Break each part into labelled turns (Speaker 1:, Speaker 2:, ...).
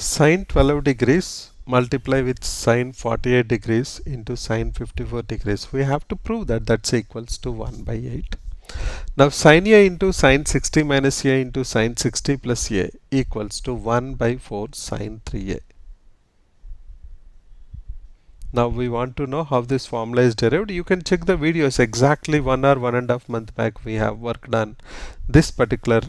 Speaker 1: Sine 12 degrees multiply with sine 48 degrees into sine 54 degrees. We have to prove that that's equals to 1 by 8. Now sine A into sine 60 minus A into sine 60 plus A equals to 1 by 4 sine 3A. Now we want to know how this formula is derived. You can check the videos exactly one or one and a half month back we have worked on this particular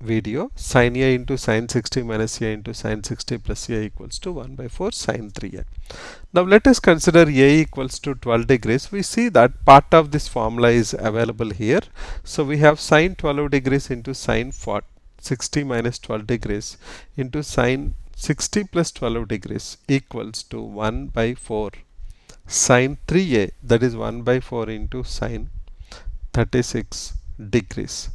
Speaker 1: video sine a into sine 60 minus a into sine 60 plus a equals to 1 by 4 sine 3a. Now let us consider a equals to 12 degrees. We see that part of this formula is available here. So we have sine 12 degrees into sine 60 minus 12 degrees into sine 60 plus 12 degrees equals to 1 by 4 sine 3a that is 1 by 4 into sine 36 degrees.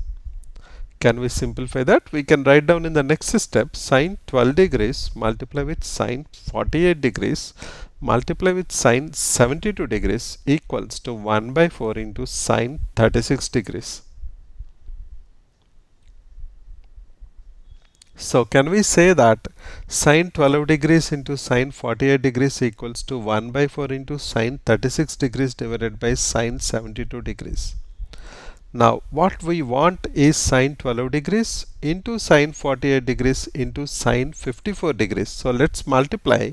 Speaker 1: Can we simplify that? We can write down in the next step sine 12 degrees multiply with sine 48 degrees multiply with sine 72 degrees equals to 1 by 4 into sine 36 degrees. So can we say that sine 12 degrees into sine 48 degrees equals to 1 by 4 into sine 36 degrees divided by sine 72 degrees. Now what we want is sine 12 degrees into sine 48 degrees into sine 54 degrees. So let's multiply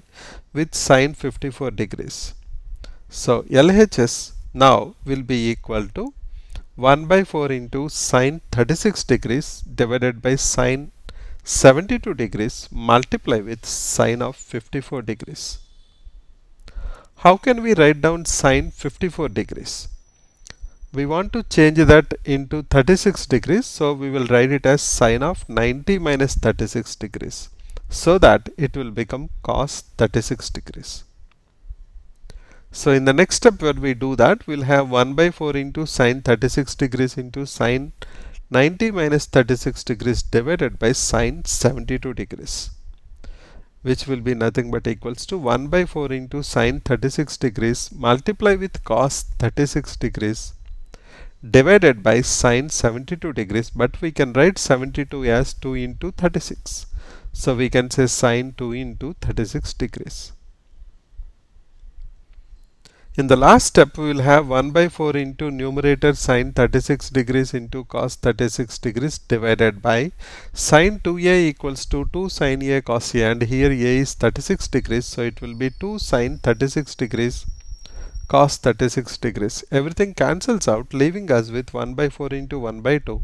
Speaker 1: with sine 54 degrees. So LHS now will be equal to 1 by 4 into sine 36 degrees divided by sine 72 degrees multiply with sine of 54 degrees. How can we write down sine 54 degrees? We want to change that into 36 degrees so we will write it as sine of 90 minus 36 degrees so that it will become cos 36 degrees. So in the next step when we do that we'll have 1 by 4 into sine 36 degrees into sine 90 minus 36 degrees divided by sine 72 degrees which will be nothing but equals to 1 by 4 into sine 36 degrees multiply with cos 36 degrees divided by sine 72 degrees but we can write 72 as 2 into 36 so we can say sine 2 into 36 degrees. In the last step we will have 1 by 4 into numerator sine 36 degrees into cos 36 degrees divided by sine 2a equals to 2 sine a cos a. And here a is 36 degrees so it will be 2 sine 36 degrees cos 36 degrees. Everything cancels out leaving us with 1 by 4 into 1 by 2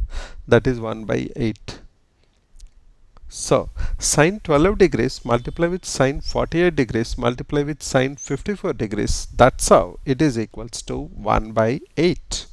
Speaker 1: that is 1 by 8. So sine 12 degrees multiply with sine 48 degrees multiply with sine 54 degrees that's how it is equals to 1 by 8.